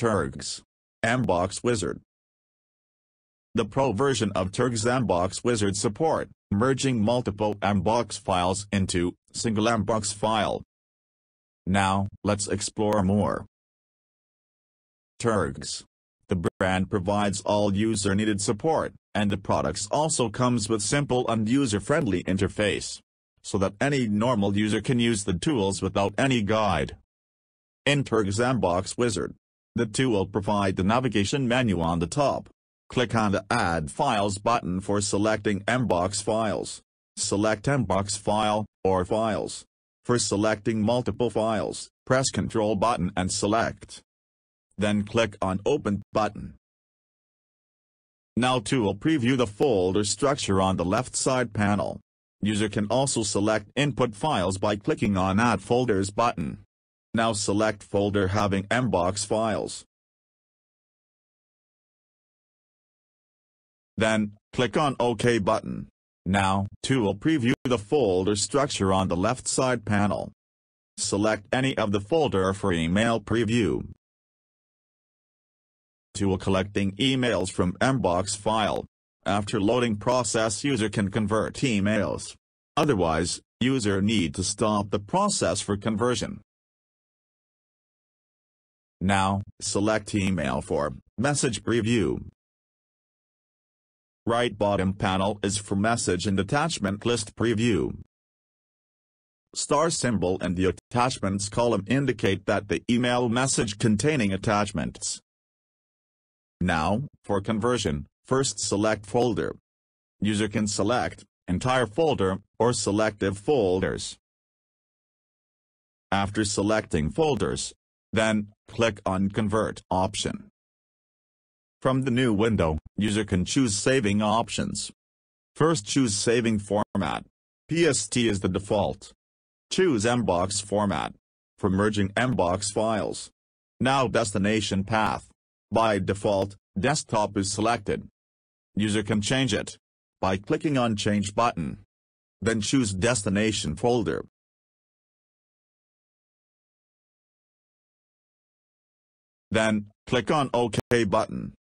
Turgs. Mbox Wizard. The Pro version of Turgs Mbox Wizard support, merging multiple Mbox files into single Mbox file. Now, let's explore more. Turgs. The brand provides all user-needed support, and the products also comes with simple and user-friendly interface, so that any normal user can use the tools without any guide. In Turgs Mbox Wizard, the tool will provide the navigation menu on the top. Click on the Add Files button for selecting Mbox files. Select Mbox file, or files. For selecting multiple files, press Ctrl button and select. Then click on Open button. Now tool preview the folder structure on the left side panel. User can also select input files by clicking on Add Folders button. Now select folder having Mbox files. Then, click on OK button. Now, tool preview the folder structure on the left side panel. Select any of the folder for email preview. Tool collecting emails from Mbox file. After loading process user can convert emails. Otherwise, user need to stop the process for conversion. Now, select email for message preview. Right bottom panel is for message and attachment list preview. Star symbol and the attachments column indicate that the email message containing attachments. Now, for conversion, first select folder. User can select entire folder or selective folders. After selecting folders, then, click on Convert option. From the new window, user can choose saving options. First choose saving format. PST is the default. Choose Mbox format. For merging Mbox files. Now destination path. By default, desktop is selected. User can change it by clicking on Change button. Then choose Destination folder. Then, click on OK button.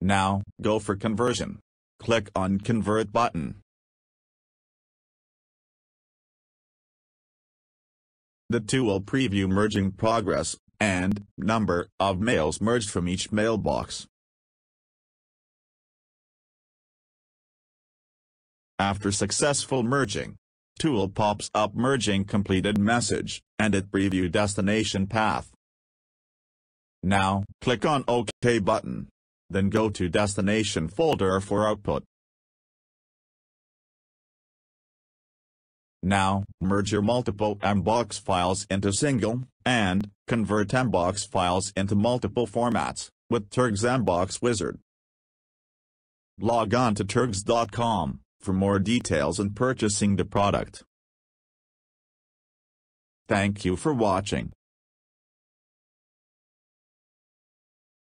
Now, go for conversion. Click on Convert button. The tool will preview merging progress, and number of mails merged from each mailbox. After successful merging, tool pops up merging completed message, and it preview destination path. Now, click on OK button. Then go to destination folder for output. Now, merge your multiple Mbox files into single, and, convert Mbox files into multiple formats, with Turgs Mbox Wizard. Log on to turgs.com, for more details and purchasing the product. Thank you for watching.